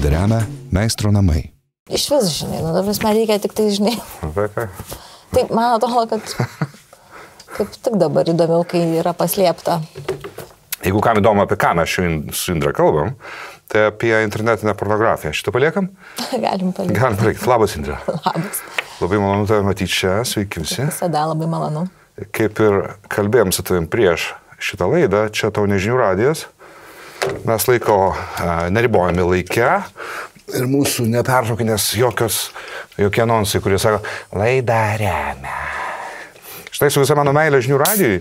Laidą remia Meistro namai. Iš vis, žinai, nu, dabar man reikia tik tai, žinai. Tai man atrodo, kad kaip tik dabar įdomiau, kai yra paslėpta. Jeigu kam įdomu, apie ką mes šiandien su Indra kalbam, tai apie internetinę pornografiją. Šitą paliekam? Galim palikti. Galim palikti. Labas, Indra. Labas. Labai malonu tave matyti čia, sveiki visi. Visada labai malonu. Kaip ir kalbėjom su tavim prieš šitą laidą, čia tau nežinių radijas. Mes laiko a, neribojami laikę ir mūsų nepertraukinės jokios, jokie anonsai, kurie sako, laidą remia. Štai su visa mano meilė žinių radijui,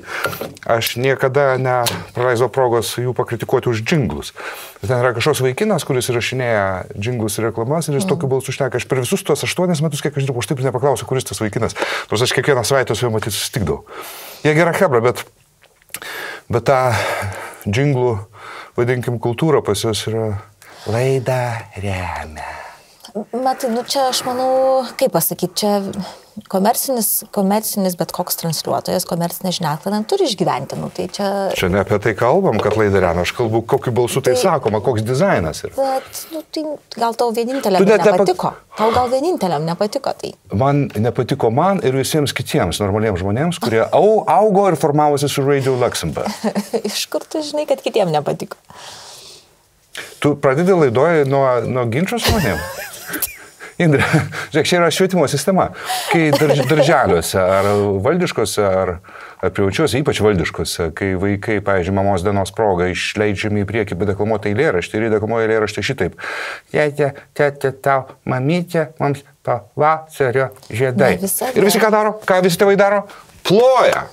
aš niekada nepraleisau progos jų pakritikuoti už džinglus. Ten yra kažkoks vaikinas, kuris įrašinėja džinglus ir reklamas ir jis mm. tokiu balsu šneka. Aš per visus tuos aštuonis metus, kiek aš dirbau, aš taip ir nepaklausiau, kuris tas vaikinas. Nors aš kiekvieną savaitę su juo matyti susitikdavau. Jie gera hebra, bet, bet ta džinglų, vadinkim, kultūra pas juos yra laida remia. Matai, nu čia aš manau, kaip pasakyti, čia komercinis, komercinis bet koks transliuotojas, komercinė žiniasklaida turi išgyventi. Nu, tai čia... čia ne apie tai kalbam, kad laida remia, aš kalbu, kokiu balsu tai, tai sakoma, koks dizainas yra. Bet, nu, tai gal tau vieninteliam tu nepatiko. Nepa... Tau gal vieninteliam nepatiko tai. Man nepatiko man ir visiems kitiems normaliems žmonėms, kurie au, augo ir formavosi su Radio Luxembourg. Iš kur tu žinai, kad kitiems nepatiko? Tu pradedi laidoje nuo, nuo ginčių su manim? Indra, žiūrėk, čia yra švietimo sistema. Kai darž, darželiuose ar valdiškose, ar, ar privačiuose, ypač valdiškose, kai vaikai, pavyzdžiui, mamos dienos proga išleidžiami į priekį bedeklamuotą eilėraštį ir įdeklamuoja eilėraštį šitaip. Tėtė, tėtė, tau, mamytė, mums pavasario žiedai. Ir visi ką daro? Ką visi tėvai daro? Ploja.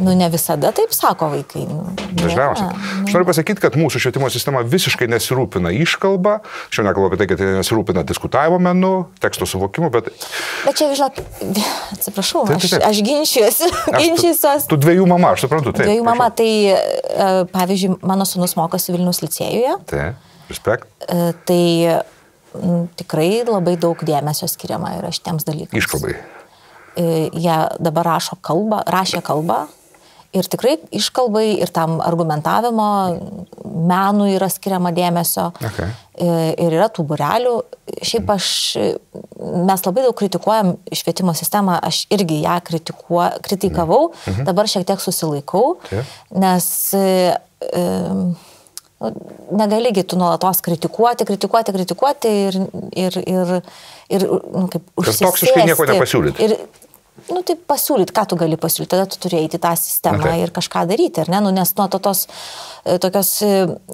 Nu, ne visada taip sako vaikai. Nu, Dažniausiai. Nu. Aš noriu pasakyti, kad mūsų švietimo sistema visiškai nesirūpina iškalbą. Šiandien nekalbu apie tai, kad jie nesirūpina diskutavimo menu, teksto suvokimu, bet... Bet čia, žinok, atsiprašau, taip, taip, taip. aš, aš ginčiuosi. ginčiuosios. Tu dviejų mama, aš suprantu, taip. Dviejų mama, tai e, pavyzdžiui, mano sunus mokosi Vilnius licėjuje. Taip, respekt. E, tai m, tikrai labai daug dėmesio skiriama yra šitiems dalykams. Iškalbai. E, jie dabar rašo kalbą, rašė kalbą, Ir tikrai iškalbai ir tam argumentavimo menų yra skiriama dėmesio. Okay. Ir yra tų burelių. Šiaip aš, mes labai daug kritikuojam švietimo sistemą, aš irgi ją kritikuo, kritikavau, mhm. dabar šiek tiek susilaikau, okay. nes e, nu, negaligi tu nuolatos kritikuoti, kritikuoti, kritikuoti ir, ir, ir, ir nu, kaip. Ir toksiškai nieko nepasiūlyti. Ir, nu, tai pasiūlyti, ką tu gali pasiūlyti, tada tu turi eiti tą sistemą okay. ir kažką daryti, ar ne, nu, nes nuo to tos e, tokios e,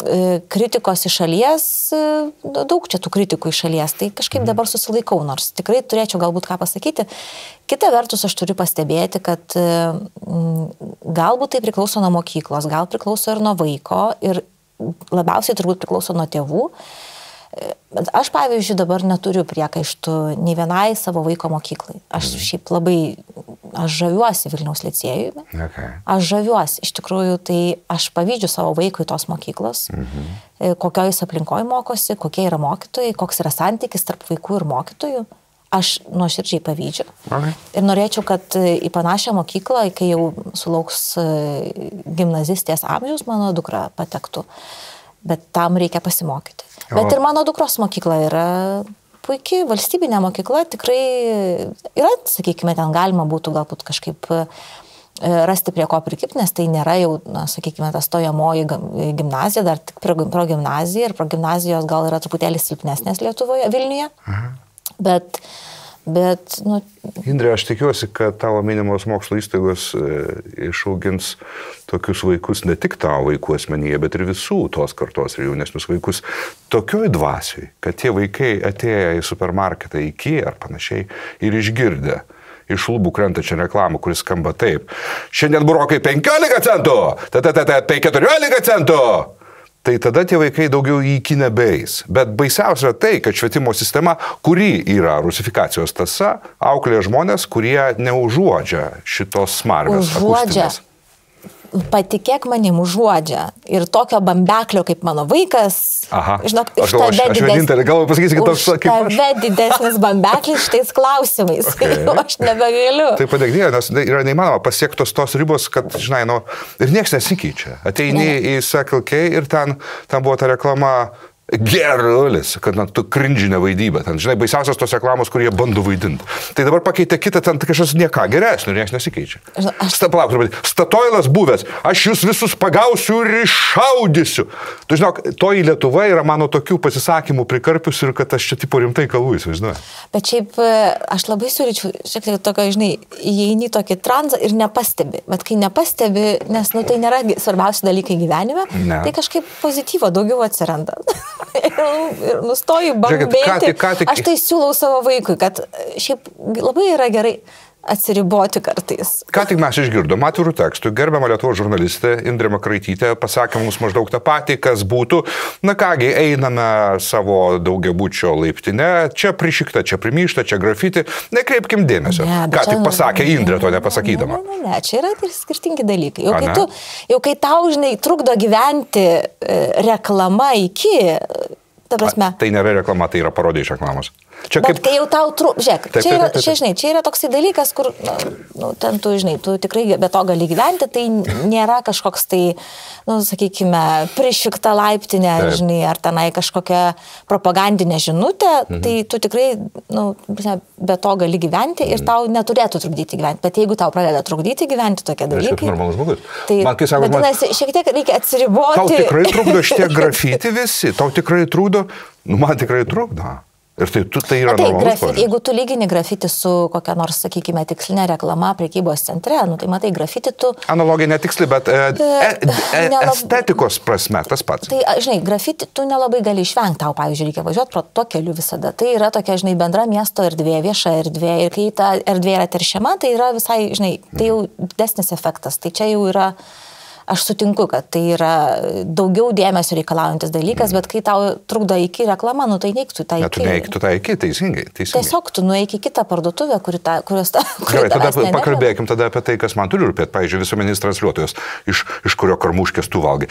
e, kritikos iš šalies, daug čia tų kritikų iš šalies, tai kažkaip mm. dabar susilaikau, nors tikrai turėčiau galbūt ką pasakyti. Kita vertus, aš turiu pastebėti, kad galbūt tai priklauso nuo mokyklos, gal priklauso ir nuo vaiko, ir labiausiai turbūt priklauso nuo tėvų. Bet aš, pavyzdžiui, dabar neturiu priekaištų nei vienai savo vaiko mokyklai. Aš mhm. šiaip labai, aš žaviuosi Vilniaus licėjui. Okay. Aš žaviuosi, iš tikrųjų, tai aš pavydžiu savo vaikui tos mokyklos, mhm. E, kokioje jis aplinkoje mokosi, kokie yra mokytojai, koks yra santykis tarp vaikų ir mokytojų. Aš nuoširdžiai pavydžiu. Okay. Ir norėčiau, kad į panašią mokyklą, kai jau sulauks e, gimnazistės amžiaus, mano dukra patektų. Bet tam reikia pasimokyti. Bet ir mano dukros mokykla yra puikiai valstybinė mokykla, tikrai yra, sakykime, ten galima būtų galbūt kažkaip e, rasti prie ko prikipti, nes tai nėra jau, na, sakykime, ta stojamoji gimnazija, dar tik pro gimnaziją ir pro gimnazijos gal yra truputėlį silpnesnės Lietuvoje, Vilniuje. Aha. Bet uh, Bet, nu... Indrė, aš tikiuosi, kad tavo minimos mokslo įstaigos e, išaugins tokius vaikus ne tik tavo vaikų asmenyje, bet ir visų tos kartos ir jaunesnius vaikus tokioj dvasiui, kad tie vaikai atėję į supermarketą, į ky ar panašiai ir išgirdę iš lūbų krentančią reklamą, kuris skamba taip. Šiandien burokai 15 centų, tada tada tai 14 centų tai tada tie vaikai daugiau į kinę beis. Bet baisiausia tai, kad švietimo sistema, kuri yra rusifikacijos tasa, auklėja žmonės, kurie neužuodžia šitos smarvės. Užuodžia. Akustinės patikėk manim užuodžia. Ir tokio bambeklio kaip mano vaikas. Aha. Žinok, aš galvoju, aš, aš vienintelį, galvoju pasakysi, kad toks kaip aš. Tave didesnis bambeklis šitais klausimais. Okay. aš nebegaliu. Tai padėkdėjo, nes yra neįmanoma pasiektos tos ribos, kad, žinai, nu, ir niekas nesikeičia. Ateini ne. į K ir ten, ten buvo ta reklama Gerulis, kad na, tu krinžinė vaidybę. Ten, žinai, baisiausias tos reklamos, kurie bando vaidinti. Tai dabar pakeitė kitą, ten kažkas nieką geresnio, niekas nesikeičia. Aš- Sta, palauk, truputį. Statoilas buvęs, aš jūs visus pagausiu ir iššaudysiu. Tu žinok, toji Lietuva yra mano tokių pasisakymų prikarpius ir kad aš čia tipo rimtai kalbu, įsivaizduoju. Bet šiaip e, aš labai siūlyčiau, šiek tiek tokio, žinai, įeini tokį transą ir nepastebi. Bet kai nepastebi, nes, nu, tai nėra svarbiausi dalykai gyvenime, Ne. tai kažkaip pozityvo daugiau atsiranda. ir, ir nustoju Žiūrėkit, bambėti. ką tik- ką tik- Aš tai siūlau savo vaikui, kad e, šiaip labai yra gerai atsiriboti kartais. Ką tik mes išgirdom atvirų tekstų, gerbiamą Lietuvos žurnalistę Indrė Makraitytė pasakė mums maždaug tą patį, kas būtų. Na kągi, einame savo daugiabučio laiptinę, čia prišikta, čia primyšta, čia grafiti, nekreipkim dėmesio. Ne, Ką tik pasakė Indrė to nepasakydama. Ne, ne, ne, čia yra ir skirtingi dalykai. Jau A, kai, ne? tu, jau kai tau, žinai, trukdo gyventi e, reklama iki, ta prasme. Tai nėra reklama, tai yra parodė iš reklamos. Čia Bet kaip... kai jau tau trūk, žiūrėk, Taip, čia, taip, yra, taip, taip. čia, žinai, čia yra toksai dalykas, kur, na, nu, ten tu, žinai, tu tikrai be to gali gyventi, tai nėra kažkoks tai, nu, sakykime, prišikta laiptinė, Taip. žinai, ar tenai kažkokia propagandinė žinutė, mhm. tai tu tikrai, nu, prasme, be to gali gyventi ir tau neturėtų trukdyti gyventi. Bet jeigu tau pradeda trukdyti gyventi tokie dalykai. tu normalus žmogus. Tai, Man kai sako, man- vadinasi, šiek tiek reikia atsiriboti. Tau tikrai trukdo šitie grafiti visi, tau tikrai trukdo, nu man tikrai trukdo. Ir tai, tu, tai yra tai normalus grafi, požiūris. jeigu tu lygini grafiti su kokia nors, sakykime, tikslinė reklama prekybos centre, nu, tai matai, grafiti tu... Analogija netiksli, bet e, e, e, Nelab- estetikos prasme tas pats. Tai, žinai, grafiti tu nelabai gali išvengti, tau, pavyzdžiui, reikia važiuoti pro to keliu visada. Tai yra tokia, žinai, bendra miesto erdvė, vieša erdvė. Ir kai ta erdvė yra teršiama, tai yra visai, žinai, tai jau didesnis efektas. Tai čia jau yra, aš sutinku, kad tai yra daugiau dėmesio reikalaujantis dalykas, bet kai tau trukdo iki reklama, nu tai neiktų tą iki. neik, tu tai iki, teisingai. teisingai. Tiesiog tu nueik į kitą parduotuvę, kuri ta, kurios ta... kuri Gerai, tada nenervina. pakalbėkim tada apie tai, kas man turi rūpėti. Pavyzdžiui, visuomeninis transliuotojas, iš, iš kurio karmuškės tu valgai.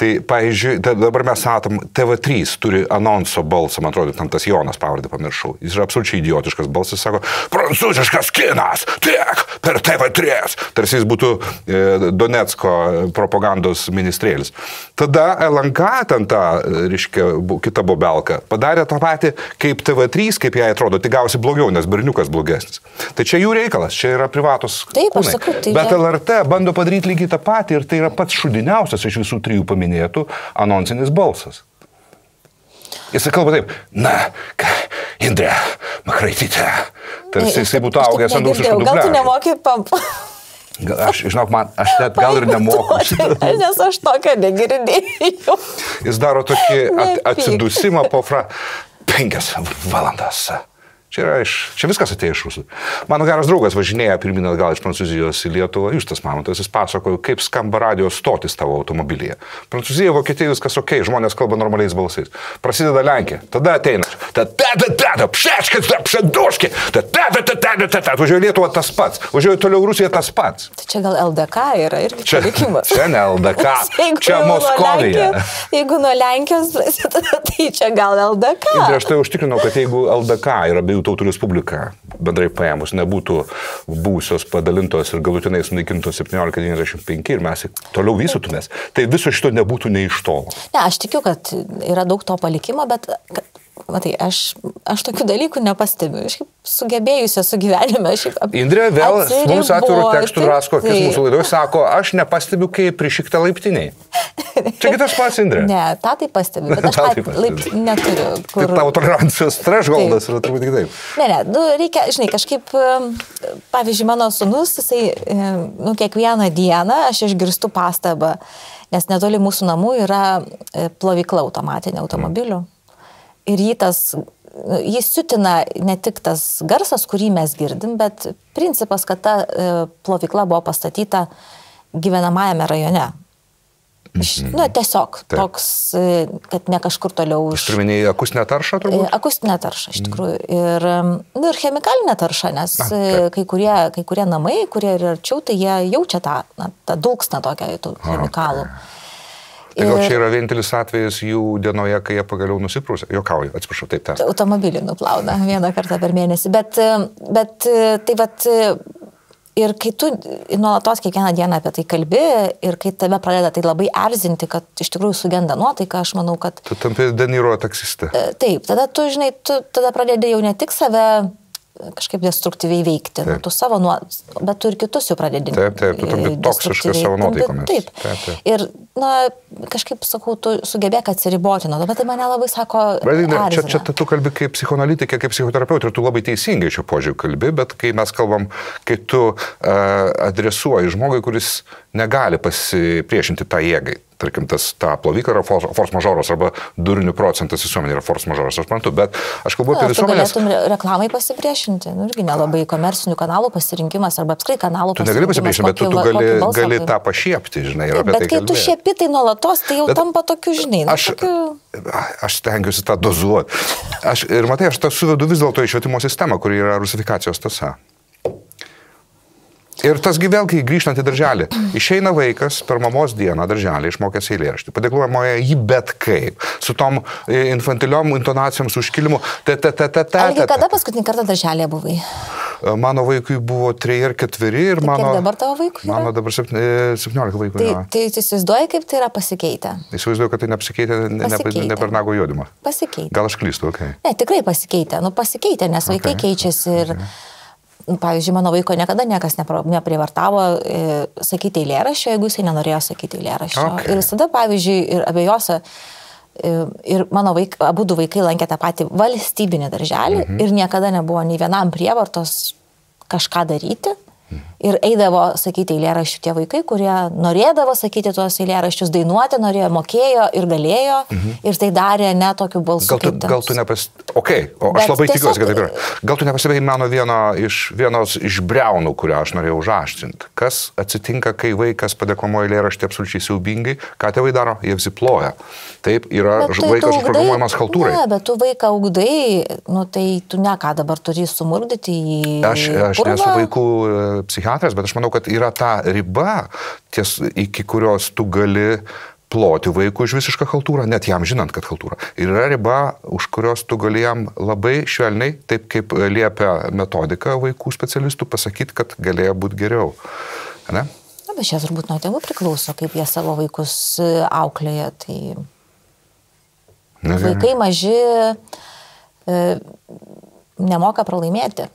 Tai, pavyzdžiui, da- dabar mes matom, TV3 turi anonso balsą, man atrodo, tam tas Jonas pavardę pamiršau. Jis yra absoliučiai idiotiškas balsas, sako, prancūziškas kinas, tiek per TV3. Tarsi jis būtų e, Donetsko propagandos ministrėlis. Tada LNK, ten e, reiškia, kita bobelka, padarė tą patį kaip TV3, kaip jai atrodo, tik gausi blogiau, nes berniukas blogesnis. Tai čia jų reikalas, čia yra privatus. Taip, aš kūnai. sakau, tai Bet LRT bando padaryti lygiai tą patį ir tai yra pats šudiniausias iš visų trijų paminėtų anonsinis balsas. Jis kalba taip, na, ką, Indrė, Makraitytė. Tarsi jisai būtų Aš augęs ant negirdėjau. rusiškų Gal tu nemoki pamp... Aš, žinok, man, aš net gal ir nemoku. Nes aš tokio negirdėjau. Jis daro tokį at, atsidusimą po fra... Penkias valandas. Čia, yra iš, čia viskas atėjo iš rusų. Mano geras draugas važinėja pirmin atgal iš Prancūzijos į Lietuvą, iš tas mamotas, jis pasakojo, kaip skamba radio stotis tavo automobilyje. Prancūzija, Vokietija viskas ok, žmonės kalba normaliais balsais. Prasideda Lenkija, tada ateina. Važiuoju Lietuvą tas pats, važiuoju toliau Rusiją tas pats. Tai čia gal LDK yra irgi Čia, palikimas. čia ne LDK, čia Moskovija. Jeigu nuo Lenkijos prasideda, tai čia gal LDK. Ir aš tai užtikrinau, kad jeigu LDK ir abiejų tautų respublika bendrai paėmus nebūtų būsios padalintos ir galutinai sunaikintos 1795 ir mes toliau vystytumės, tai viso šito nebūtų nei iš tolo. Ne, aš tikiu, kad yra daug to palikimo, bet, matai, aš, aš tokių dalykų nepastebiu. Aš kaip sugebėjusi esu gyvenime. Kaip Indrė vėl mums atvirų tekstų drasko, akis tai- mūsų laidoje sako, aš nepastebiu, kai prišikta laiptiniai. Čia kitas pats, Indrė. Ne, tą tai pastebiu, bet aš tai pastebi. laip, neturiu. Tai Kur... tavo tolerancijos thresholdas yra truputį kitaip. Ne, ne, nu, reikia, žinai, kažkaip, pavyzdžiui, mano sunus, jisai, nu, kiekvieną dieną aš išgirstu pastabą, nes netoli mūsų namų yra e, plovykla automatinė automobilių. Ir jį tas, jį siutina ne tik tas garsas, kurį mes girdim, bet principas, kad ta e, plovykla buvo pastatyta gyvenamajame rajone. Iš, nu, tiesiog Taip. toks, e, kad ne kažkur toliau už... Turiminėjai akustinę taršą turbūt? E, Akustinė tarša, iš tikrųjų. Ir, em, nu, ir chemikalinė tarša, nes Na, e, taip. kai kurie, kai kurie namai, kurie yra arčiau, tai jie jaučia tą, na, tą dulksną tokią tų chemikalų. Tai gal čia yra vienintelis atvejis jų dienoje, kai jie pagaliau nusiprūsė. Jokauju, atsiprašau, taip ten. Automobilį nuplauna vieną kartą per mėnesį. Bet, bet tai vat, Ir kai tu nuolatos kiekvieną dieną apie tai kalbi ir kai tave pradeda tai labai erzinti, kad iš tikrųjų sugenda nuotaika, aš manau, kad... Tu tampi Deniro taksiste. E, Taip, tada tu, žinai, tu tada pradedi jau ne tik save kažkaip destruktyviai veikti, nu, tu savo, nuo, bet tu ir kitus jau pradedi. Taip, taip, tu e, toksiškas savo nuotaikomis. Taip. Taip, taip. Ir, na, kažkaip sakau, tu sugebėk atsiriboti nuo to, bet tai mane labai sako. Bet ne, čia, čia tu kalbi kaip psichoanalitikė, kaip psichoterapeutė ir tu labai teisingai šio požiūriu kalbi, bet kai mes kalbam, kai tu uh, adresuoji žmogui, kuris negali pasipriešinti tą jėgai, tarkim, tas, ta plovykla yra force, force majoras arba durnių procentas visuomenė yra force majoras, aš suprantu, bet aš kalbu apie Na, tu visuomenės... galėtum re- reklamai pasipriešinti, nu, irgi nelabai komercinių kanalų pasirinkimas arba apskrai kanalų Tu negali pasipriešinti, bet tu, tu gali, gali tą pašiepti, žinai, ir apie bet tai kai tu kalbėti. šiepi tai nuolatos, tai jau Bet tampa tokiu, žinai, nu, Aš, tokiu... aš stengiuosi tą dozuoti. Aš, ir matai, aš tą suvedu vis dėlto į švietimo sistemą, kuri yra rusifikacijos tasa. Ir tas gyvelkai grįžtant į darželį. Išeina vaikas per mamos dieną darželį išmokęs eilėraštį. Padeklamoja jį bet kaip. Su tom e, infantiliom intonacijom, su užkilimu. Algi, kada paskutinį kartą darželėje buvai? Mano vaikui buvo 3 ir 4 ir Tai mano... kiek dabar tavo vaikų yra? Mano dabar septyn- e, 17 vaikų. Tai, tai tu įsivaizduoji, kaip tai yra pasikeitę? Įsivaizduoju, kad tai neapsikeitė ne, Pasikeitė. ne per nago juodimą. Pasikeitė. Gal aš klystu, okei. Okay. Ne, tikrai pasikeitė. Nu, pasikeitė, nes vaikai Okay. keičiasi ir, nu, pavyzdžiui, mano vaiko niekada niekas neprivartavo e, sakyti eilėraščio, jeigu jisai nenorėjo sakyti eilėraščio. Okay. Ir visada, pavyzdžiui, ir abiejose. e, Ir mano vaikai, abu du vaikai lankė tą patį valstybinį darželį mhm. ir niekada nebuvo nei vienam prievartos kažką daryti. Ir eidavo sakyti eilėraščių tie vaikai, kurie norėdavo sakyti tuos eilėraščius, dainuoti, norėjo, mokėjo ir galėjo. Mhm. Ir tai darė ne tokiu balsu. Gal tu, gal tu nepas... Ok, o aš Bet labai tiesiog- tikiuosi, kad taip yra. Gal tu nepasibėjai mano vieno iš, vienos iš breunų, kurią aš norėjau užaštrinti. Kas atsitinka, kai vaikas padeklamuoja eilėraštį absoliučiai siaubingai? Ką tėvai daro? Jie visi ploja. Taip, yra Bet tai vaikas užprogramuojamas haltūrai. Ne, bet tu vaiką augdai, nu tai tu ne ką dabar turi sumurdyti į... Aš, aš purvą. nesu vaikų e, psichiatras, bet aš manau, kad yra ta riba, ties, iki kurios tu gali ploti vaikų už visišką haltūrą, net jam žinant, kad haltūra. Ir yra riba, už kurios tu gali jam labai švelniai, taip kaip liepia metodika vaikų specialistų, pasakyti, kad galėjo būti geriau. Ne? Na, bet čia turbūt nuo tėvų priklauso, kaip jie savo vaikus e, auklėja. Tai Na, vaikai maži e, nemoka pralaimėti.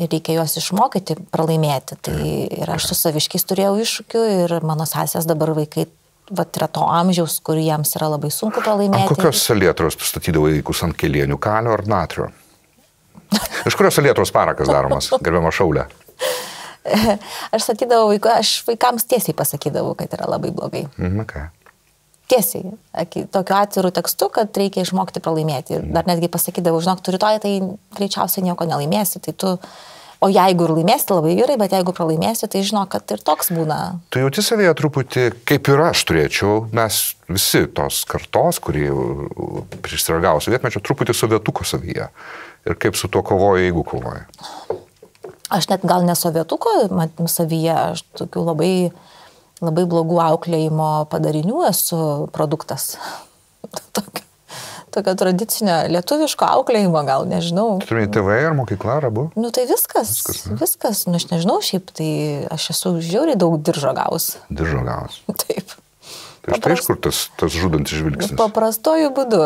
Ir reikia juos išmokyti pralaimėti. Tai ir aš su saviškiais turėjau iššūkių ir mano sesės dabar vaikai vat, yra to amžiaus, kur jiems yra labai sunku Ant pralaimėti. kokios salietros tu statydavai vaikus ant kelienių kalio ar natrio? Iš kurios salietros parakas daromas, gerbiama šaulė? Aš sakydavau, vaiku, aš vaikams tiesiai pasakydavau, kad yra labai blogai. Mhm, okay. Tiesiai, aki- tokiu atviru tekstu, kad reikia išmokti pralaimėti. Ir dar netgi pasakydavau, žinok, tu rytoj tai greičiausiai nieko nelaimėsi. Tai tu, o jeigu ir laimėsi, labai gerai, bet jeigu pralaimėsi, tai žinok, kad ir toks būna. Tu jauti savyje truputį, kaip ir aš turėčiau, mes visi tos kartos, kurie prisiragavo sovietmečio, truputį sovietuko savyje. Ir kaip su tuo kovoja, jeigu kovoja. Aš net gal ne sovietuko mat- savyje, aš tokių labai, labai blogų auklėjimo padarinių esu produktas. Tokio, tokio tradicinio lietuviško auklėjimo gal, nežinau. Tu turėjai TV ar mokykla, ar abu? Nu tai viskas, Viskas, ne? viskas. nu aš nežinau, šiaip tai aš esu žiauriai daug diržo gaus. Diržo gavas. Taip. Tai štai iš kur tas, tas žudantis žvilgsnis. Paprastuoju būdu.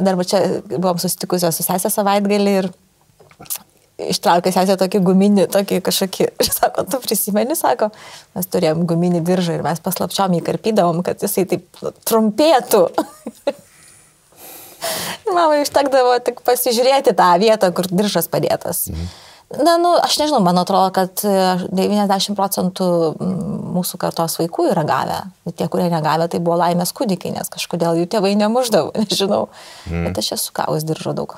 Dar čia buvom susitikusios su sesė savaitgalį ir ištraukė sesė tokį guminį, tokį kažkokį, ir sako, tu prisimeni, sako, mes turėjom guminį diržą ir mes paslapčiom jį karpydavom, kad jisai taip trumpėtų. Mama ištekdavo tik pasižiūrėti tą vietą, kur diržas padėtas. Mhm. Na, nu, aš nežinau, man atrodo, kad e, 90 procentų mm, mūsų kartos vaikų yra gavę. Tie, kurie negavę, tai buvo laimės kūdikiai, nes kažkodėl jų tėvai nemuždavo, nežinau. Mm. Bet aš esu gavus diržo daug.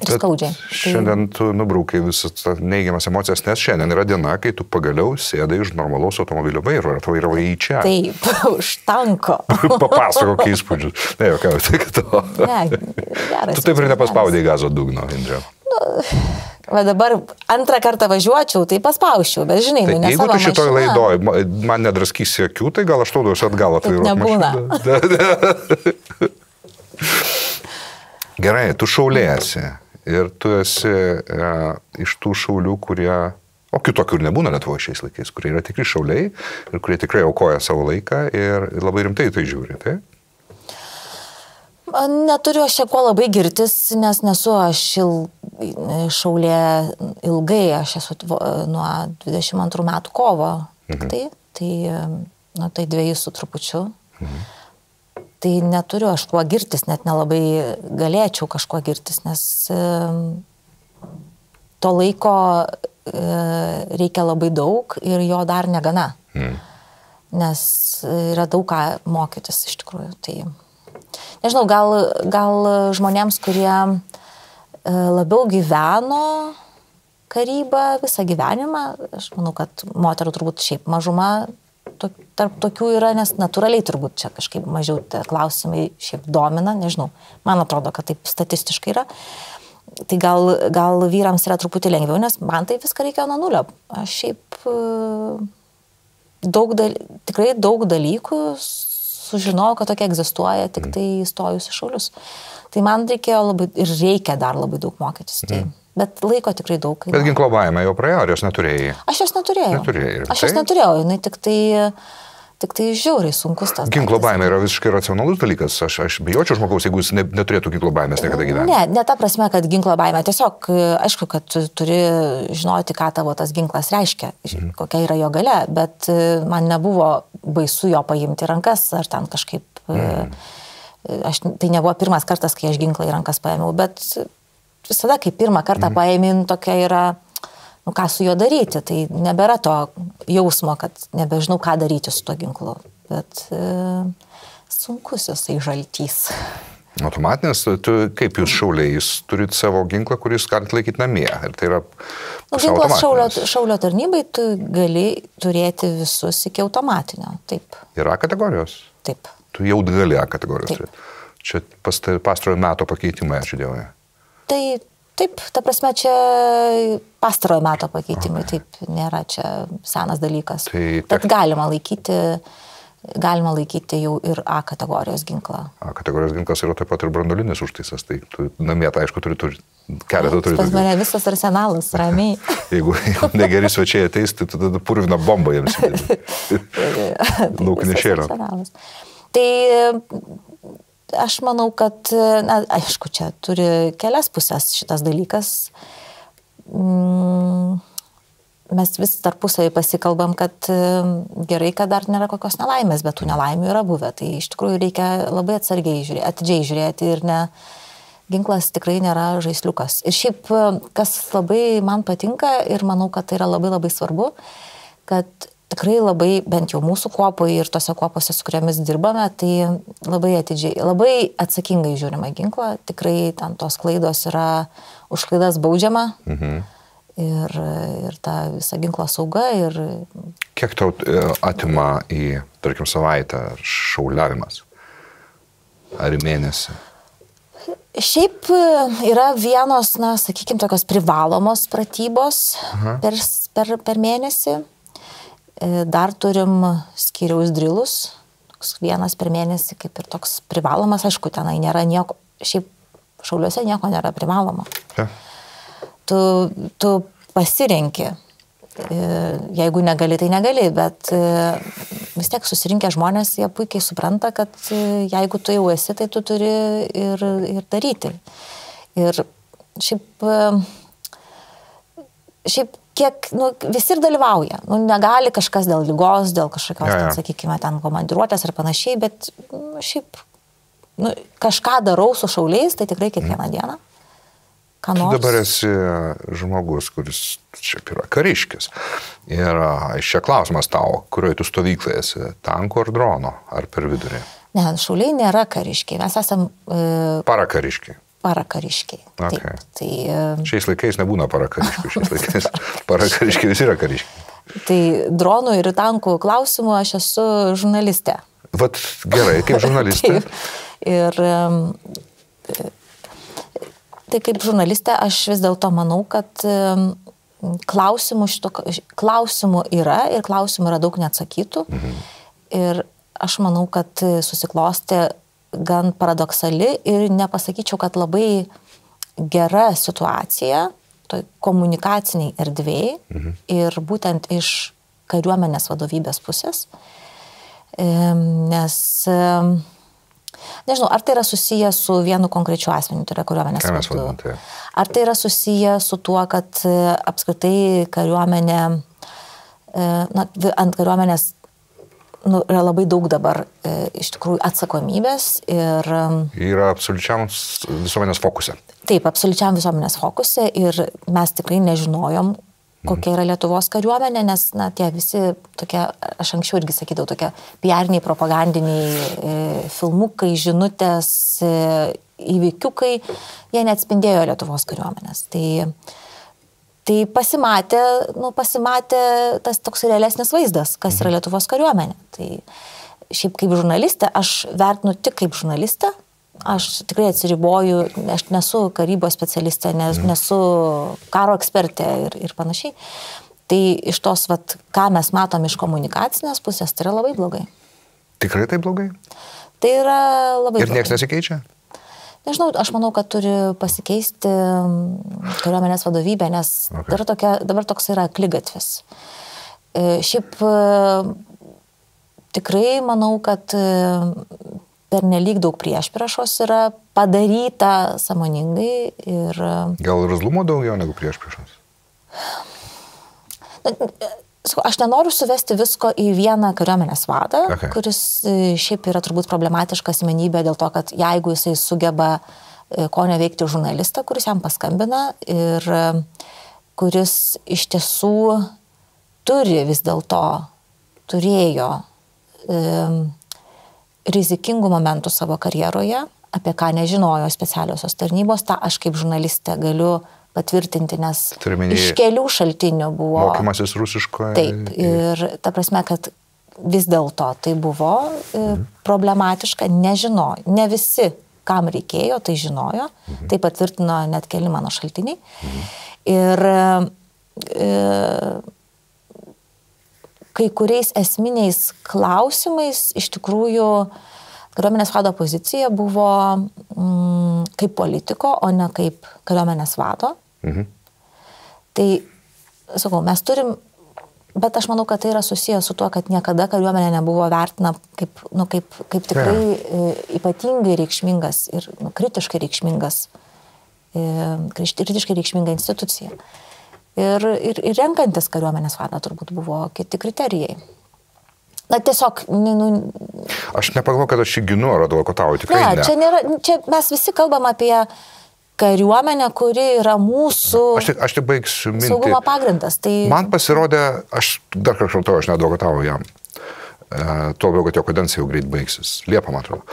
Ir skaudžiai. Šiandien tu nubraukai visas tas neigiamas emocijas, nes šiandien yra diena, kai tu pagaliau sėdai iš normalaus automobilio vairo ir tu vairavai į čia. taip, už tanko. Papasakok įspūdžius. Ne, jokia, tik to. Ne, geras. Tu taip ir nepaspaudai gazo dugno, Indrė. geras. Va dabar antrą kartą važiuočiau, tai paspauščiau, bet žinai, Tai nu, ne jeigu tu šitoj laidoj ma- man nedraskysi akių, tai gal aš tau duosiu atgal atvairuoti. nebūna. Gerai, tu šaulėsi ir tu esi e, iš tų šaulių, kurie O kitokių ir nebūna Lietuvoje šiais laikais, kurie yra tikri šauliai ir kurie tikrai aukoja savo laiką ir labai rimtai tai žiūri. Tai? Neturiu aš čia kuo labai girtis, nes nesu aš il, šaulė ilgai, aš esu nuo 22 metų kovo. Mhm. Tai, tai, nu, tai dviejus su trupučiu. Mhm. Tai neturiu aš kuo girtis, net nelabai galėčiau kažkuo girtis, nes to laiko e, reikia labai daug ir jo dar negana. Mm. Nes yra daug ką mokytis iš tikrųjų. Tai nežinau, gal, gal žmonėms, kurie e, labiau gyveno karybą visą gyvenimą, aš manau, kad moterų turbūt šiaip mažuma to, tarp tokių yra, nes natūraliai turbūt čia kažkaip mažiau klausimai šiaip domina, nežinau, man atrodo, kad taip statistiškai yra. Tai gal, gal vyrams yra truputį lengviau, nes man tai viską reikėjo nuo nulio. Aš šiaip e, daug, dal, tikrai daug dalykų sužinojau, kad tokia egzistuoja, tik tai įstojus į šaulius. Tai man reikėjo labai ir reikia dar labai daug mokytis. Tai, mm. Bet laiko tikrai daug. Bet ginklo baimė jau praėjo, ar jos neturėjai? Aš jos neturėjau. Neturėjai. Aš jos neturėjau, jinai tik tai... Tik tai žiauriai sunkus tas. Ginklo baimė yra visiškai racionalus dalykas. Aš, aš bijočiau žmogaus, jeigu jis ne, neturėtų ginklo baimės niekada gyvenime. Ne, ne ta prasme, kad ginklo baimė. Tiesiog, aišku, kad tu turi žinoti, ką tavo tas ginklas reiškia, mhm. kokia yra jo gale, bet e, man nebuvo baisu jo paimti rankas ar ten kažkaip. E, mhm. Aš, tai nebuvo pirmas kartas, kai aš ginklą į rankas paėmiau, bet visada, kai pirmą kartą mhm. paėmin, tokia yra nu ką su juo daryti, tai nebėra to jausmo, kad nebežinau, ką daryti su tuo ginklu. Bet e, sunkus jisai žaltys. Automatinės, tu, kaip jūs šauliai, jūs turit savo ginklą, kurį jūs galite laikyti namie. Ir tai yra... Nu, ginklas šaulio, šaulio tarnybai tu gali turėti visus iki automatinio. Taip. Yra kategorijos? Taip. Tu jau gali A kategorijos turėti. Čia pastarojo meto pakeitimai, ačiū Dievui. Tai Taip, ta prasme, čia pastarojo meto pakeitimai, okay. taip, nėra čia senas dalykas. Tai, Bet galima laikyti, galima laikyti jau ir A kategorijos ginklą. A kategorijos ginklas yra taip pat ir branduolinis užtaisas, tai tu namie, tai aišku, turi, turi keletą turi. Pas mane visas arsenalas, ramiai. jeigu, jeigu negeri svečiai ateis, tai tada purvina bomba jiems. Laukinė šėlė. Tai aš manau, kad, na, aišku, čia turi kelias pusės šitas dalykas. Mm, mes vis tarpusavį pasikalbam, kad mm, gerai, kad dar nėra kokios nelaimės, bet tų nelaimių yra buvę. Tai iš tikrųjų reikia labai atsargiai žiūrėti, atidžiai žiūrėti ir ne, ginklas tikrai nėra žaisliukas. Ir šiaip, kas labai man patinka ir manau, kad tai yra labai labai svarbu, kad tikrai labai, bent jau mūsų kopoje ir tose kopose, su kuriamis dirbame, tai labai atidžiai, labai atsakingai žiūrime ginklą, tikrai ten tos klaidos yra už klaidas baudžiama. Mhm. Ir, ir ta visa ginklo sauga. Ir... Kiek tau e, atima į, tarkim, savaitę šauliavimas? Ar į mėnesį? Šiaip e, yra vienos, na, sakykime, tokios privalomos pratybos Aha. per, per, per mėnesį. E, dar turim skiriaus drilus, vienas per mėnesį kaip ir toks privalomas, aišku, tenai nėra nieko, šiaip šauliuose nieko nėra privaloma. Ja. Tu, tu pasirenki, e, jeigu negali, tai negali, bet e, vis tiek susirinkę žmonės, jie puikiai supranta, kad jeigu tu jau esi, tai tu turi ir, ir daryti. Ir šiaip, šiaip kiek, nu, visi ir dalyvauja. Nu, negali kažkas dėl lygos, dėl kažkokios, ja, ja. Ten, sakykime, ten komandiruotės ar panašiai, bet nu, šiaip nu, kažką darau su šauliais, tai tikrai kiekvieną mm. dieną. Tu dabar esi žmogus, kuris čia yra kariškis. Ir iš čia klausimas tau, kurioje tu stovyklai esi - tanko ar drono, ar per vidurį? Ne, šauliai nėra kariškiai, mes esame... E... Parakariškiai parakariškiai. Okay. Taip, tai, šiais laikais nebūna parakariškių, šiais laikais parakariškiai visi yra kariškiai. Tai dronų ir tankų klausimų aš esu žurnalistė. Vat gerai, kaip žurnalistė. Ir tai kaip žurnalistė aš vis dėlto manau, kad klausimų, šito, klausimų yra ir klausimų yra daug neatsakytų. Mhm. Ir aš manau, kad susiklosti gan paradoksali ir nepasakyčiau, kad labai gera situacija toj komunikaciniai erdvėjai mhm. ir būtent iš kariuomenės vadovybės pusės. Nes, nežinau, ar tai yra susiję su vienu konkrečiu asmeniu, tai yra kariuomenės vadu. Tai? Ar tai yra susiję su tuo, kad e, apskritai kariuomenė, e, na, ant kariuomenės nu, yra labai daug dabar e, iš tikrųjų atsakomybės ir... Yra absoliučiam visuomenės fokusė. Taip, absoliučiam visuomenės fokusė ir mes tikrai nežinojom, kokia yra Lietuvos kariuomenė, nes, na, tie visi tokie, aš anksčiau irgi sakydavau, tokie piarniai, propagandiniai e, filmukai, žinutės, e, įvykiukai, jie neatspindėjo Lietuvos kariuomenės. Tai, tai pasimatė, nu, pasimatė tas toks realesnis vaizdas, kas yra Lietuvos kariuomenė. Tai šiaip kaip žurnalistė, aš vertinu tik kaip žurnalistę, Aš tikrai atsiriboju, aš nesu karybos specialistė, nes, mhm. nesu karo ekspertė ir, ir panašiai. Tai iš tos, vat, ką mes matom iš komunikacinės pusės, tai yra labai blogai. Tikrai tai blogai? Tai yra labai ir blogai. Ir niekas nesikeičia? Nežinau, aš manau, kad turi pasikeisti mm, kariuomenės vadovybė, nes okay. dabar, tokia, dabar toks yra klygatvis. E, šiaip e, tikrai manau, kad e, per nelik daug priešpriešos yra padaryta samoningai ir... Gal razlumo daugiau negu priešpriešos? Aš nenoriu suvesti visko į vieną kariuomenės vadą, okay. kuris e, šiaip yra turbūt problematiška asmenybė dėl to, kad jeigu jisai sugeba e, ko neveikti žurnalistą, kuris jam paskambina ir e, kuris iš tiesų turi vis dėlto, turėjo um, rizikingų momentų savo karjeroje, apie ką nežinojo specialiosios tarnybos, tą aš kaip žurnalistė galiu patvirtinti, nes Turimini iš kelių šaltinių buvo. Mokymasis rusiškoje. Taip, ir ta prasme, kad vis dėlto tai buvo mhm. problematiška, nežinojo, ne visi, kam reikėjo, tai žinojo, mhm. tai patvirtino net keli mano šaltiniai. Mhm. Ir e, kai kuriais esminiais klausimais iš tikrųjų kariuomenės vado pozicija buvo mm, kaip politiko, o ne kaip kariuomenės vado. Mhm. Tai, sakau, mes turim, bet aš manau, kad tai yra susijęs su tuo, kad niekada kariuomenė nebuvo vertina kaip, nu, kaip, kaip tikrai ja. ypatingai reikšmingas ir nu, kritiškai reikšmingas, kritiškai reikšminga institucija. Ir, ir, ir renkantis kariuomenės vadą turbūt buvo kiti kriterijai. Na tiesiog, nu, Aš nepagalvoju, kad aš jį ginu ar advokatauju, tikrai. Ne, ne. Čia, nėra, čia mes visi kalbam apie kariuomenę, kuri yra mūsų aš tik, aš tik baigsiu mintį. Saugumo pagrindas. Tai... Man pasirodė, aš dar kartą kartuoju, aš neadvokatauju jam. E, tuo labiau, kad jo kadencija jau greit baigsis. Liepa, man atrodo.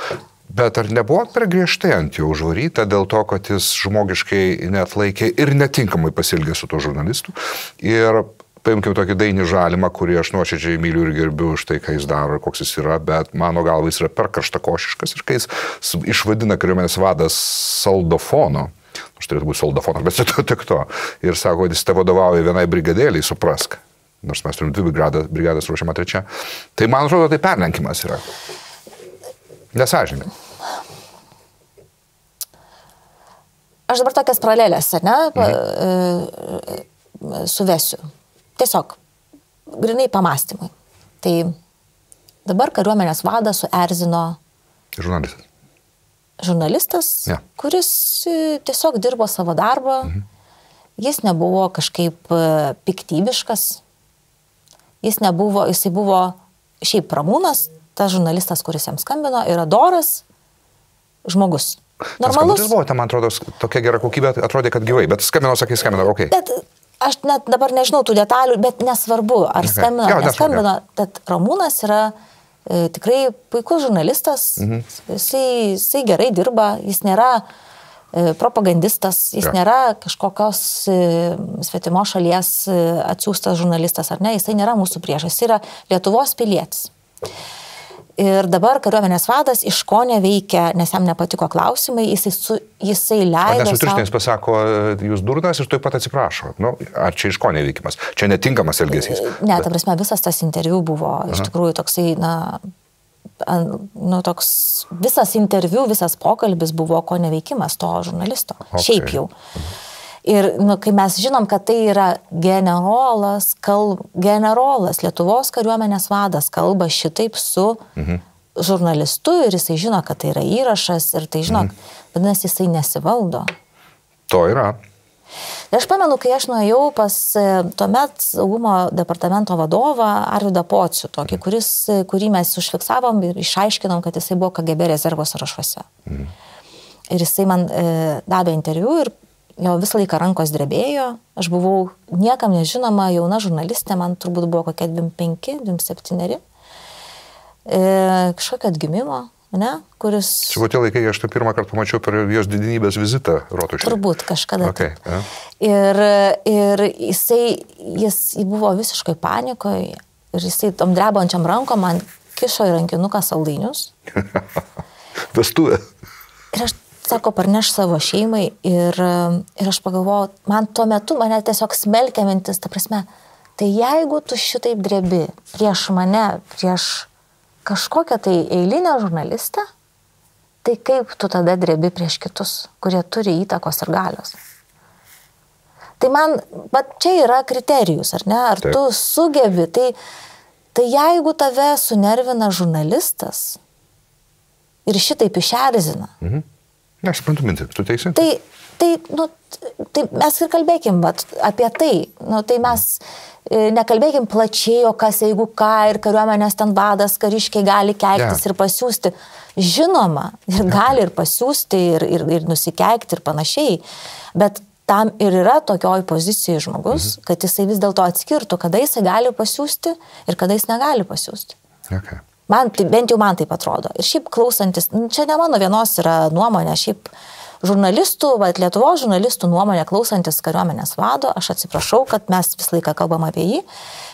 Bet ar nebuvo per griežtai ant jo užvaryta dėl to, kad jis žmogiškai net laikė ir netinkamai pasilgė su to žurnalistu. Ir paimkim tokį dainį žalimą, kurį aš nuoširdžiai myliu ir gerbiu už tai, ką jis daro ir koks jis yra, bet mano galva jis yra per karštakošiškas ir kai jis išvadina kariuomenės vadas saldofono, aš turėtų būti soldafonas, bet čia tik to, ir sako, jis te vadovauja vienai brigadėliai, suprask, nors mes turim dvi brigadas, brigadas ruošiama trečia, tai man atrodo, tai perlenkimas yra. Nesažininkai. Aš dabar tokias paralelės, ne, mhm. suvesiu. Tiesiog, grinai pamastymai. Tai dabar kariuomenės vadas suerzino. Žurnalistas. Žurnalistas, ja. kuris tiesiog dirbo savo darbą. Mhm. Jis nebuvo kažkaip e, piktybiškas. Jis nebuvo, jisai buvo šiaip ramūnas, tas žurnalistas, kuris jam skambino, yra doras žmogus. Normalus. Tas buvo, man atrodo, tokia gera kokybė, atrodė, kad gyvai, bet skambino, sakai, skambino, okei. Okay. Bet aš net dabar nežinau tų detalių, bet nesvarbu, ar okay. skambino, ar neskambino, tad Ramūnas yra e, tikrai puikus žurnalistas, mhm. jisai, jisai gerai dirba, jis nėra e, propagandistas, jis ja. nėra kažkokios e, svetimo šalies e, atsiųstas žurnalistas, ar ne, jisai nėra mūsų priešas, jis yra Lietuvos pilietis. Ir dabar kariuomenės vadas iš ko neveikia, nes jam nepatiko klausimai, jisai, su, jisai leido. Nesutirštinės savo... pasako, jūs durnas ir tu pat atsiprašo. Nu, ar čia iš ko neveikimas? Čia netinkamas elgesys. Ne, bet... ta prasme, visas tas interviu buvo Aha. iš tikrųjų toksai, na, nu, toks, visas interviu, visas pokalbis buvo ko neveikimas to žurnalisto. Okay. Šiaip jau. Mhm. Ir nu, kai mes žinom, kad tai yra generolas, kalb, generolas, Lietuvos kariuomenės vadas kalba šitaip su mhm. žurnalistu ir jisai žino, kad tai yra įrašas ir tai žino, mhm. vadinasi, jisai nesivaldo. To yra. Ir aš pamenu, kai aš nuėjau pas e, tuomet saugumo departamento vadovą Arvidą Pocių, tokį, kuris, e, kurį mes užfiksavom ir išaiškinom, kad jisai buvo KGB rezervo sąrašuose. Mm. Ir jisai man e, davė interviu ir jo visą laiką rankos drebėjo, aš buvau niekam nežinoma jauna žurnalistė, man turbūt buvo kokie 25, 27, e, kažkokio atgimimo, ne, kuris... Čia buvo tie laikai, aš tai pirmą kartą pamačiau per jos didinybės vizitą Rotušė. Turbūt kažkada. Okay, ja. ir, ir jisai, jis buvo visiškai panikoje ir jisai tom drebančiam rankom man kišo į rankinuką saldainius. Vestuvė. Ir aš, sako, parneš savo šeimai ir, ir aš pagalvojau, man tuo metu mane tiesiog smelkia mintis, ta prasme, tai jeigu tu šitaip drebi prieš mane, prieš kažkokią tai eilinę žurnalistę, tai kaip tu tada drebi prieš kitus, kurie turi įtakos ir galios. Tai man, bet čia yra kriterijus, ar ne? Ar Taip. tu sugebi, tai, tai jeigu tave sunervina žurnalistas ir šitaip išerzina. Mhm. Aš suprantu mintį, tu teisi. Tai, tai, nu, tai mes ir kalbėkim apie tai. Nu, tai mes E, nekalbėkim plačiai, o kas jeigu ką ir kariuomenės ten vadas, kariškiai gali keiktis yeah. ir pasiūsti. Žinoma, ir gali ir pasiūsti, ir, ir, ir nusikeikti ir panašiai. Bet tam ir yra tokioj pozicijoje žmogus, mhm. kad jisai vis dėlto atskirtų, kada jisai gali pasiūsti ir kada jis negali pasiūsti. Okay. Man, tai, bent jau man taip atrodo. Ir šiaip klausantis, nu, čia ne mano vienos yra nuomonė, šiaip žurnalistų, bet Lietuvos žurnalistų nuomonė klausantis kariuomenės vado, aš atsiprašau, kad mes visą laiką kalbam apie jį,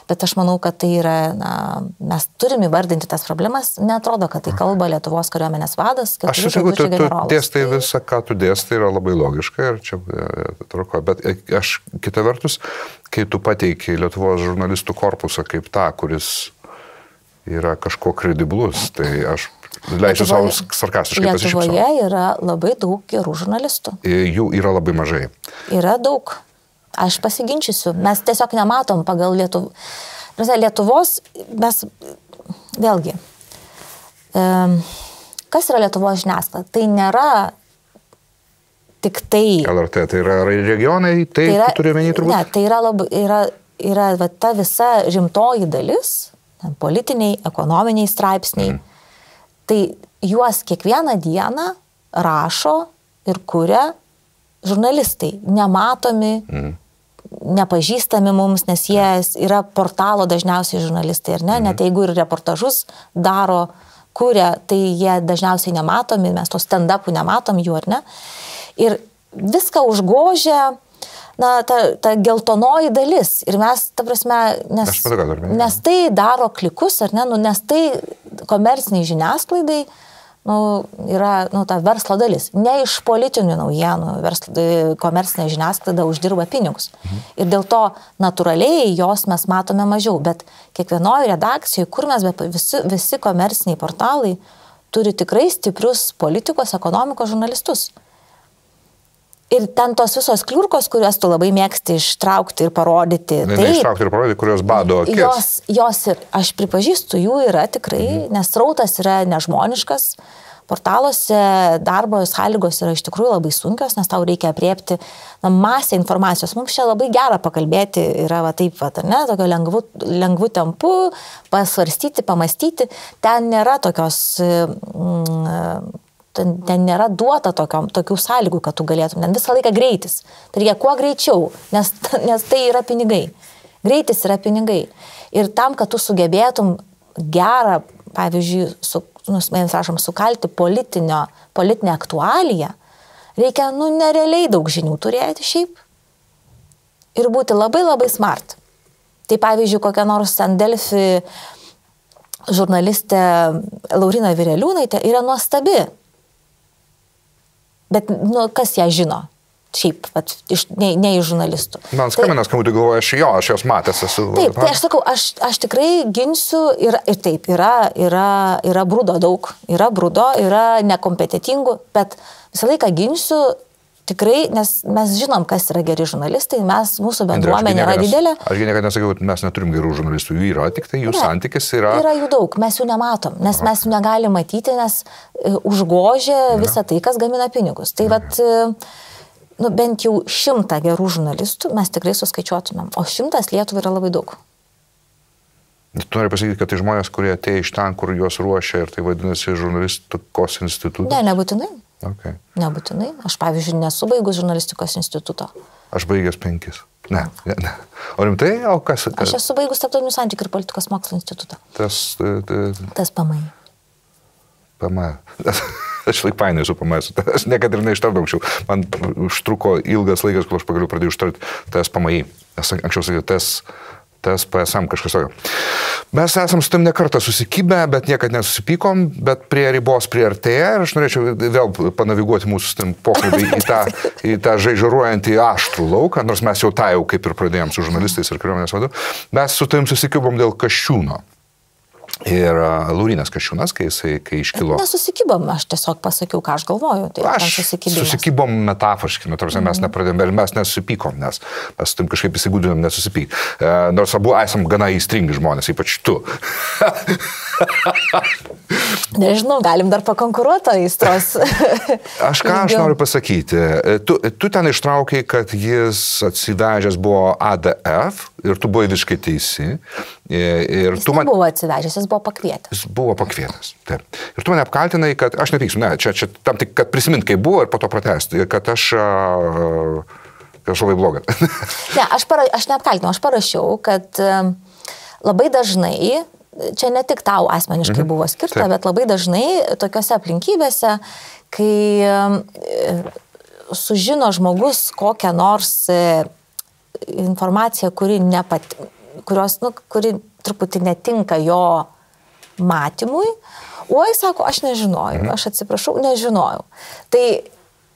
bet aš manau, kad tai yra, na, mes turime įvardinti tas problemas, netrodo, kad tai kalba Lietuvos kariuomenės vadas. Aš sutinku, tu, tu dėstai visą, ką tu dėstai, yra labai logiška ir čia e, truko, bet e, aš kita vertus, kai tu pateiki Lietuvos žurnalistų korpusą kaip tą, kuris yra kažko krediblus, tai aš leisiu savo sarkastiškai pasišypsoti. Lietuvoje yra labai daug gerų žurnalistų. E, jų yra labai mažai. Yra daug. Aš pasiginčysiu. Mes tiesiog nematom pagal Lietuv... Lietuvos, mes vėlgi. Kas yra Lietuvos žiniasklaida? Tai nėra tik tai. LRT, tai yra regionai, tai, tai yra, turiu menį turbūt. Ne, tai yra, labai, yra, yra va, ta visa rimtoji dalis, politiniai, ekonominiai straipsniai. Mm Tai juos kiekvieną dieną rašo ir kuria žurnalistai, nematomi, mm. nepažįstami mums, nes jie yra portalo dažniausiai žurnalistai, ar ne? Mm. Net jeigu ir reportažus daro, kuria, tai jie dažniausiai nematomi, mes to stand-upų nematom jų, ar ne? Ir viską užgožia na, ta, ta geltonoji dalis. Ir mes, ta prasme, nes, nes tai daro klikus, ar ne, nu, nes tai komerciniai žiniasklaidai nu, yra nu, ta verslo dalis. Ne iš politinių naujienų verslo, komercinė žiniasklaida uždirba pinigus. Mhm. Ir dėl to natūraliai jos mes matome mažiau. Bet kiekvienoje redakcijoje, kur mes, visi, visi komerciniai portalai turi tikrai stiprius politikos, ekonomikos žurnalistus. Ir ten tos visos kliurkos, kurias tu labai mėgsti ištraukti ir parodyti. Ne, tai ištraukti ir parodyti, kurios bado. Akis. Jos, jos ir, aš pripažįstu, jų yra tikrai, mhm. nes rautas yra nežmoniškas. Portaluose darbo sąlygos yra iš tikrųjų labai sunkios, nes tau reikia apriepti na, masę informacijos. Mums čia labai gera pakalbėti, yra va taip, va, ne, tokio lengvu, lengvu tempu, pasvarstyti, pamastyti. Ten nėra tokios mm, ten, nėra duota tokio, tokių sąlygų, kad tu galėtum, ten visą laiką greitis. Tai reikia kuo greičiau, nes, nes tai yra pinigai. Greitis yra pinigai. Ir tam, kad tu sugebėtum gerą, pavyzdžiui, su, nu, mes rašom, sukalti politinio, politinę aktualiją, reikia, nu, nerealiai daug žinių turėti šiaip. Ir būti labai labai smart. Tai pavyzdžiui, kokia nors ten Delfi žurnalistė Laurina Vireliūnaitė yra nuostabi Bet nu, kas ją žino? Šiaip, vat, iš, ne, ne iš žurnalistų. Man skambina skambutį, galvoju, aš jo, aš jos matęs esu. Taip, tai aš sakau, aš, aš tikrai ginsiu ir, ir taip, yra, yra, yra brūdo daug, yra brūdo, yra nekompetitingų, bet visą laiką ginsiu tikrai, nes mes žinom, kas yra geri žurnalistai, mes, mūsų bendruomenė yra didelė. Aš niekada nesakiau, mes neturim gerų žurnalistų, jų yra, tik tai jų ne, santykis yra. Yra jų daug, mes jų nematom, nes Aha. mes jų negalime matyti, nes e, užgožia visą tai, kas gamina pinigus. Tai vat, e, nu, bent jau šimtą gerų žurnalistų mes tikrai suskaičiuotumėm, o šimtas Lietuvų yra labai daug. Tu nori pasakyti, kad tai žmonės, kurie atėjo iš ten, kur juos ruošia ir tai vadinasi žurnalistikos institutas? Ne, nebūtinai. Okay. Nebūtinai. Aš, pavyzdžiui, nesu baigus žurnalistikos instituto. Aš baigęs penkis. Ne, ne, ne. O rimtai, o kas? kas? Aš esu baigus tarptautinių santykių ir politikos mokslo institutą. Tas. Ta, Tas PMI. PMI. Aš laik painioju su PMI. Aš niekada ir neištardau anksčiau. Man užtruko ilgas laikas, kol aš pagaliau pradėjau ištarti tas PMI. Aš anksčiau sakiau, tas tas PSM kažkas tokio. Mes esam su tam nekartą susikibę, bet niekada nesusipykom, bet prie ribos priartėję ir aš norėčiau vėl panaviguoti mūsų pokalbį į tą, į tą žaižaruojantį aštrų lauką, nors mes jau tą jau kaip ir pradėjom su žurnalistais ir kariuomenės vadu. Mes su tavim susikibom dėl kaščiūno. Ir Laurinas Kašiūnas, kai jisai kai iškilo. Nesusikibom, aš tiesiog pasakiau, ką aš galvoju. Tai aš susikibom metaforiškai, nu, tarsi, mes mm -hmm. nepradėjome ir mes nesusipykom, nes mes tam kažkaip įsigūdinom nesusipykti. E, nors abu esam gana įstringi žmonės, ypač tu. Nežinau, galim dar pakonkuruoti aistros. aš ką aš noriu pasakyti. Tu, tu ten ištraukiai, kad jis atsivežęs buvo ADF ir tu buvai visiškai teisi. Ir jis tu man... buvo atsivežęs, jis buvo pakvietęs. Jis buvo pakvietęs. Taip. Ir tu mane apkaltinai, kad aš nepyksiu, ne, čia, čia tam tik, kad prisimint, kaip buvo ir po to pratesti, kad aš... Uh, aš labai blogas. ne, aš, para, aš neapkaltinau, aš parašiau, kad um, labai dažnai, čia ne tik tau asmeniškai mhm. buvo skirta, Taip. bet labai dažnai tokiuose aplinkybėse, kai um, sužino žmogus kokią nors uh, informaciją, kuri nepat, kurios, nu, kuri truputį netinka jo matymui. Oi, sako, aš nežinojau, mhm. aš atsiprašau, nežinojau. Tai,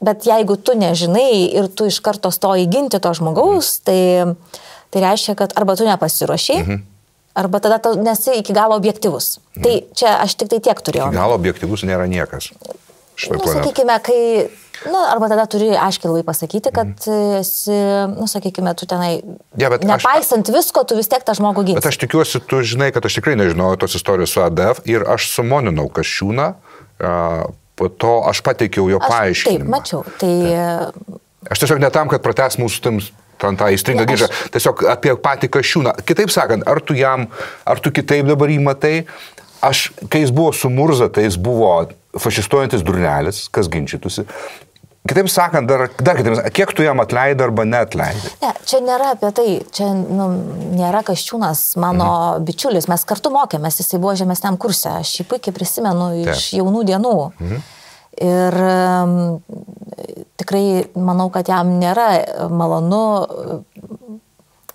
bet jeigu tu nežinai ir tu iš karto stoji ginti to žmogaus, tai, tai reiškia, kad arba tu nepasiruošiai, mhm. Arba tada tu nesi iki galo objektivus. Mhm. Tai čia aš tik tai tiek turėjau. Iki galo objektivus nėra niekas. Nu, sakykime, kai Na, arba tada turi aiškiai labai pasakyti, kad mhm. esi, nu, sakykime, tu tenai, ja, nepaisant aš, visko, tu vis tiek tą žmogų ginti. Bet aš tikiuosi, tu žinai, kad aš tikrai nežinojau tos istorijos su ADF ir aš sumoninau Kašiūną, po to aš pateikiau jo aš, paaiškinimą. Taip, mačiau. Tai... Taip. Aš tiesiog ne tam, kad prates mūsų tams ten tą įstringą gižą, aš... tiesiog apie patį Kašiūną. Kitaip sakant, ar tu jam, ar tu kitaip dabar jį matai, aš, kai jis buvo su Murza, tai jis buvo fašistuojantis durnelis, kas ginčytųsi. Kitaip sakant, dar, dar kitaip, kiek tu jam atleidai arba netleidai? Ne, čia nėra apie tai, čia nu, nėra Kaščiūnas mano mhm. bičiulis, mes kartu mokėmės, jisai buvo žemesniam kurse, aš jį puikiai prisimenu Taip. iš jaunų dienų. Mhm. Ir tikrai manau, kad jam nėra malonu,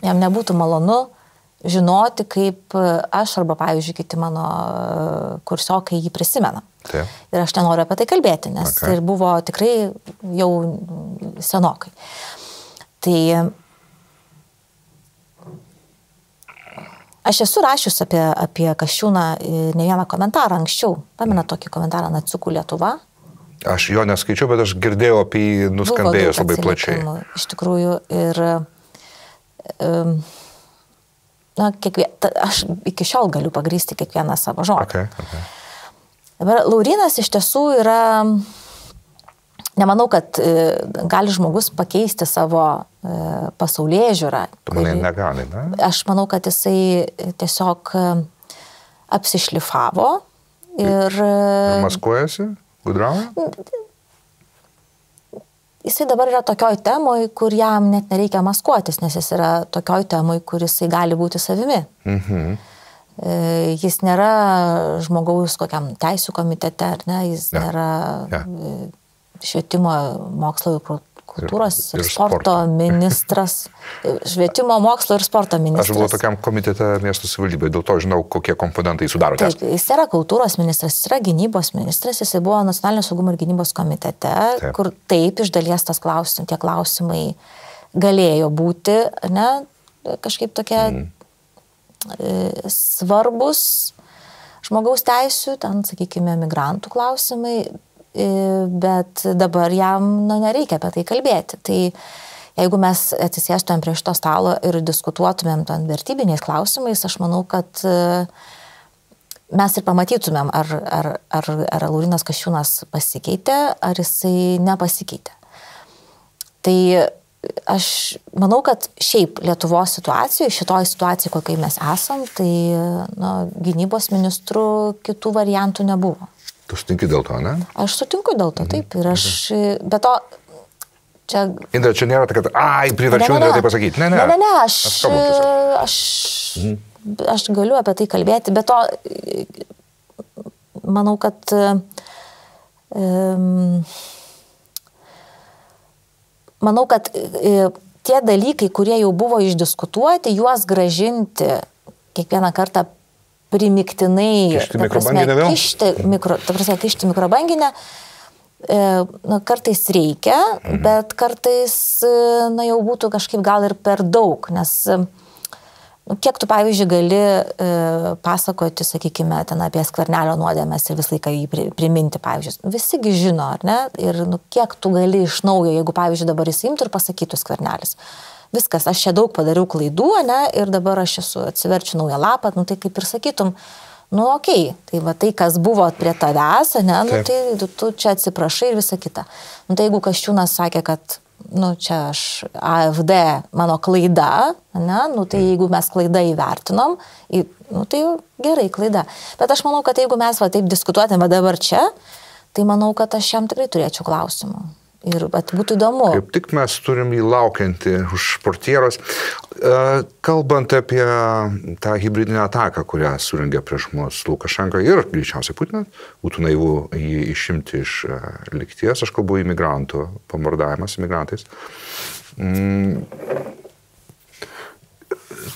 jam nebūtų malonu žinoti, kaip aš arba, pavyzdžiui, kiti mano kursiokai jį prisimena. Taip. Ir aš nenoriu apie tai kalbėti, nes okay. tai buvo tikrai jau senokai. Tai aš esu rašius apie, apie Kašiūną ne vieną komentarą anksčiau. Pamena tokį komentarą Natsukų Lietuva. Aš jo neskaičiau, bet aš girdėjau apie jį nuskambėjus labai plačiai. Iš tikrųjų, ir um, na, kiekvien, aš iki šiol galiu pagrysti kiekvieną savo žodį. Okay, okay. Dabar Laurinas iš tiesų yra, nemanau, kad e, gali žmogus pakeisti savo e, pasaulyje žiūrą. Manai negali, ne? Aš manau, kad jisai tiesiog e, apsišlifavo ir... ir maskuojasi, gudrauja? Jisai dabar yra tokioj temoj, kur jam net nereikia maskuotis, nes jis yra tokioj temoj, kur jisai gali būti savimi. Mhm. E, jis nėra žmogaus kokiam teisų komitete, ar ne, jis ja. nėra ja. E, švietimo, mokslo kultūros ir, ir, sporto, sporto ministras, švietimo, mokslo ir sporto ministras. Aš buvau tokiam komitete miesto savivaldybėje, dėl to žinau, kokie komponentai sudaro. Taip, jis yra kultūros ministras, jis yra gynybos ministras, jis buvo nacionalinio saugumo ir gynybos komitete, taip. kur taip iš dalies tas klausimas, tie klausimai galėjo būti, ne, kažkaip tokie mm. Svarbus žmogaus teisų, ten, sakykime, migrantų klausimai, bet dabar jam nu, nereikia apie tai kalbėti. Tai jeigu mes atsisėstumėm prie šito stalo ir diskutuotumėm ten vertybiniais klausimais, aš manau, kad mes ir pamatytumėm, ar, ar, ar, ar Laurinas Kašiūnas pasikeitė, ar jisai nepasikeitė. Tai aš manau, kad šiaip Lietuvos situacijoje, šitoje situacijoje, kokiai mes esam, tai nu, gynybos ministrų kitų variantų nebuvo. Tu sutinki dėl to, ne? Aš sutinku dėl to, taip. Ir aš, be to, čia... Indra, čia nėra tai, kad, ai, priverčiau Indrą tai pasakyti. Ne, ne, ne, ne, aš, aš, aš, mhm. aš galiu apie tai kalbėti, bet to manau, kad um, manau, kad e, tie dalykai, kurie jau buvo išdiskutuoti, juos gražinti kiekvieną kartą primiktinai, kišti mikrobanginę vėl? Kišti, mikro, prasme, kišti mikrobanginę, e, na, kartais reikia, mhm. bet kartais, e, na, jau būtų kažkaip gal ir per daug, nes Nu, kiek tu, pavyzdžiui, gali e, pasakoti, sakykime, ten apie skvernelio nuodėmės ir visą laiką jį priminti, pavyzdžiui. Visigi žino, ar ne? Ir nu, kiek tu gali iš naujo, jeigu, pavyzdžiui, dabar įsimtų ir pasakytų skvernelis. Viskas, aš čia daug padariau klaidų, ne? Ir dabar aš esu atsiverčiu naują lapą, nu tai kaip ir sakytum, nu okei, okay, tai va tai, kas buvo prie tavęs, ne, nu, Taip. tai tu, tu čia atsiprašai ir visa kita. Nu tai jeigu Kaščiūnas sakė, kad nu, čia aš AFD mano klaida, ne, nu, tai jeigu mes klaidą įvertinom, į, nu, tai gerai klaida. Bet aš manau, kad jeigu mes va taip diskutuotume dabar čia, tai manau, kad aš jam tikrai turėčiau klausimų. Ir būtų įdomu. Kaip tik mes turim jį laukiantį už portieros. E, kalbant apie tą hybridinę ataką, kurią suringė prieš mus Lukašenka ir greičiausiai Putinas, būtų naivu jį išimti iš e, likties, aš kalbu imigrantų, pamordavimas imigrantais. Mm.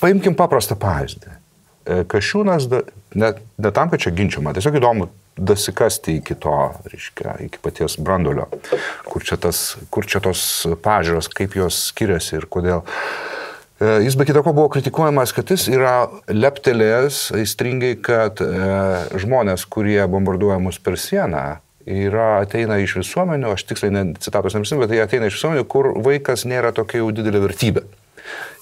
Paimkim paprastą pavyzdį. E, Kašiūnas, ne, ne tam, kad čia ginčiama, tiesiog įdomu dasikasti iki to, reiškia, iki paties brandolio, kur čia, tas, kur čia tos pažiūros, kaip jos skiriasi ir kodėl. E, jis be kita ko buvo kritikuojamas, kad jis yra leptelėjęs aistringai, kad e, žmonės, kurie bombarduoja mus per sieną, yra, ateina iš visuomenių, aš tiksliai ne, citatos neprisimenu, bet jie ateina iš visuomenių, kur vaikas nėra tokia jau didelė vertybė.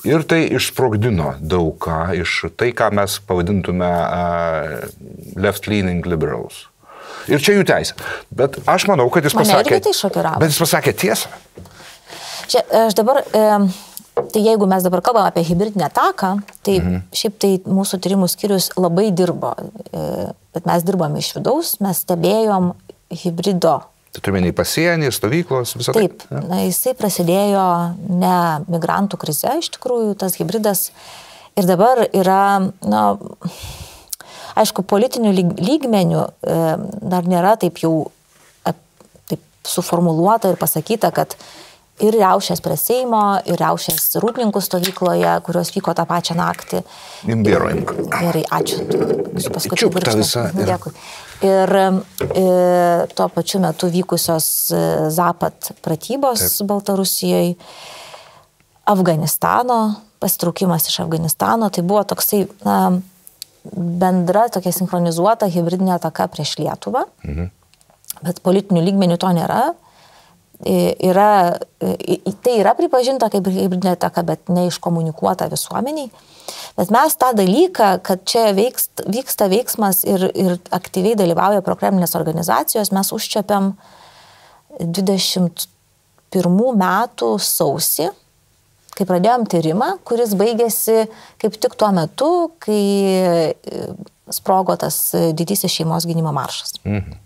Ir tai išsprogdino daug ką iš tai, ką mes pavadintume uh, left-leaning liberals. Ir čia jų teisė. Bet aš manau, kad jis pasakė. Tai šokiravo. bet jis pasakė tiesą. Čia aš dabar, e, tai jeigu mes dabar kalbame apie hybridinę ataką, tai mhm. šiaip tai mūsų tyrimų skyrius labai dirbo, e, bet mes dirbome iš vidaus, mes stebėjom hybrido Tai turime į pasienį, stovyklos, visą tai. Taip, ja. na, jisai prasidėjo ne migrantų krize, iš tikrųjų, tas hybridas. Ir dabar yra, na, aišku, politinių lygmenių e, dar nėra taip jau taip suformuluota ir pasakyta, kad ir riaušės prie Seimo, ir riaušės rūdininkų stovykloje, kurios vyko tą pačią naktį. Imbiro imk. Gerai, ačiū. Paskutinį tą visą. Ir... Dėkui. Ir e, tuo pačiu metu vykusios e, Zapat pratybos Taip. Baltarusijoje, Afganistano, pasitraukimas iš Afganistano, tai buvo toksai na, bendra, tokia sinchronizuota hybridinė ataka prieš Lietuvą. Mhm. Bet politinių lygmenių to nėra yra, tai yra pripažinta kaip hybridinė ataka, bet neiškomunikuota visuomeniai. Bet mes tą dalyką, kad čia veikst, vyksta veiksmas ir, ir aktyviai dalyvauja prokremlinės organizacijos, mes užčiapiam 21 metų sausį, kai pradėjom tyrimą, kuris baigėsi kaip tik tuo metu, kai sprogo tas didysis šeimos gynimo maršas. Mhm.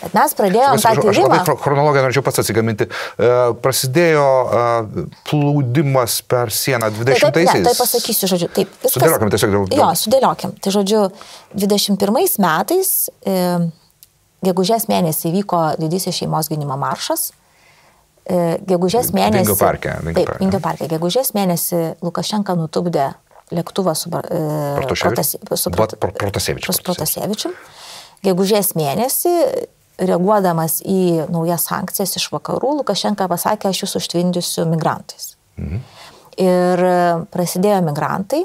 Bet mes pradėjome tą tyrimą. Aš labai chronologiją norėčiau pats atsigaminti. E, prasidėjo e, plūdimas per sieną 20-aisiais. Tai, tai pasakysiu, žodžiu, taip. Viskas, sudėliokim tiesiog dėl... Jo, sudėliokim. Tai žodžiu, 21 metais, e, gegužės mėnesį vyko didysis šeimos gynimo maršas. E, gegužės mėnesį. Vingio parke. Vingio taip, Vingio parke. Gegužės mėnesį Lukašenka nutupdė lėktuvą su, e. Su Protasevičiu. Gegužės mėnesį reaguodamas į naujas sankcijas iš vakarų, Lukašenka pasakė, aš jūs užtvindysiu migrantais. Mhm. Ir prasidėjo migrantai,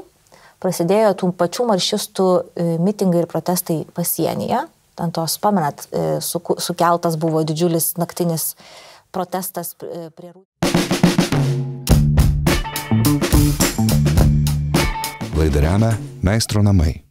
prasidėjo tų pačių maršistų e, mitingai ir protestai pasienyje. ant tos, pamenat, su, sukeltas buvo didžiulis naktinis protestas e, prie Rūdų. Laidą remia Meistro namai.